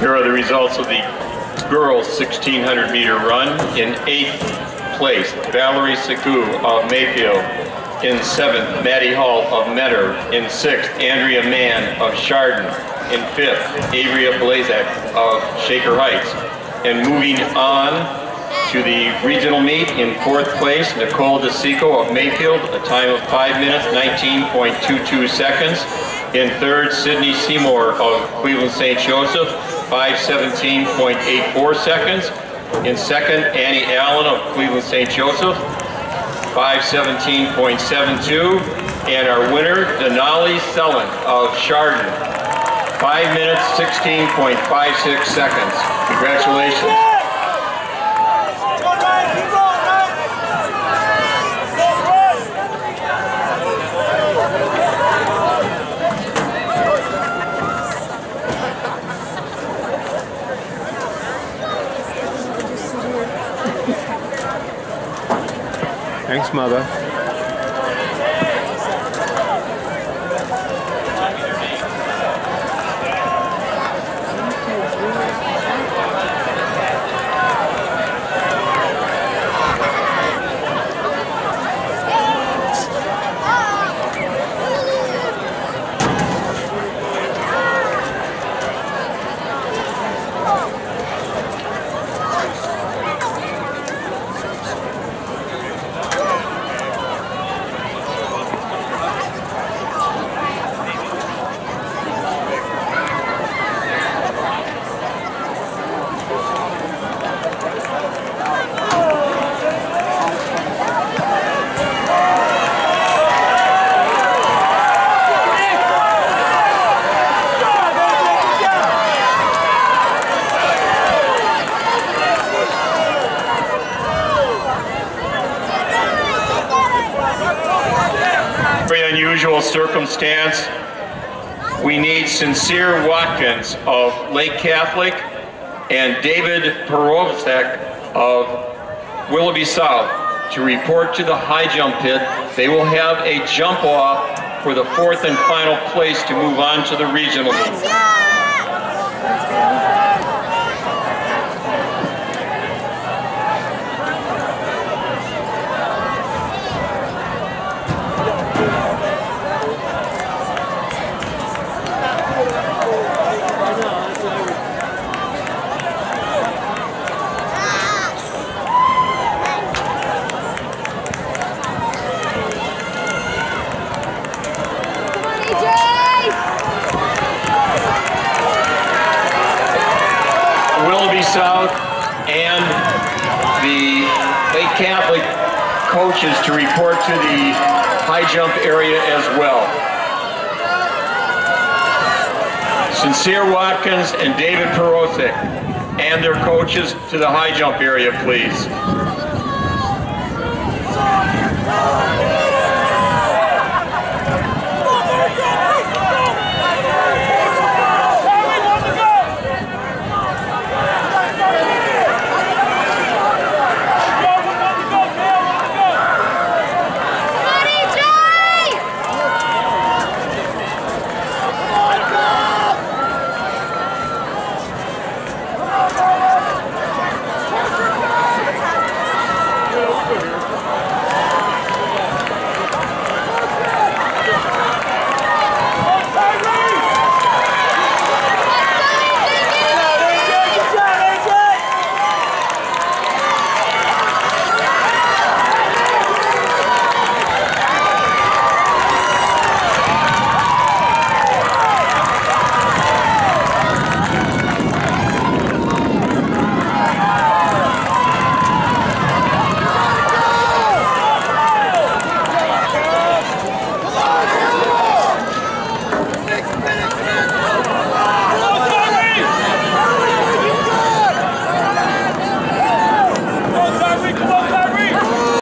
Here are the results of the girls 1600 meter run. In eighth place, Valerie Sekou of Mayfield. In seventh, Maddie Hall of Mentor. In sixth, Andrea Mann of Chardon. In fifth, Averia Blazek of Shaker Heights. And moving on to the regional meet, in fourth place, Nicole DeSico of Mayfield, a time of 5 minutes, 19.22 seconds. In third, Sydney Seymour of Cleveland St. Joseph, 517.84 seconds. In second, Annie Allen of Cleveland St. Joseph, 517.72. And our winner, Denali Sellen of Chardon, 5 minutes, 16.56 seconds. Congratulations. Thanks, Mother. Very unusual circumstance. We need Sincere Watkins of Lake Catholic and David Perovsek of Willoughby South to report to the high jump pit. They will have a jump off for the fourth and final place to move on to the regional meet. Willoughby South and the Lake Catholic coaches to report to the high jump area as well. Sincere Watkins and David Perovsek and their coaches to the high jump area, please.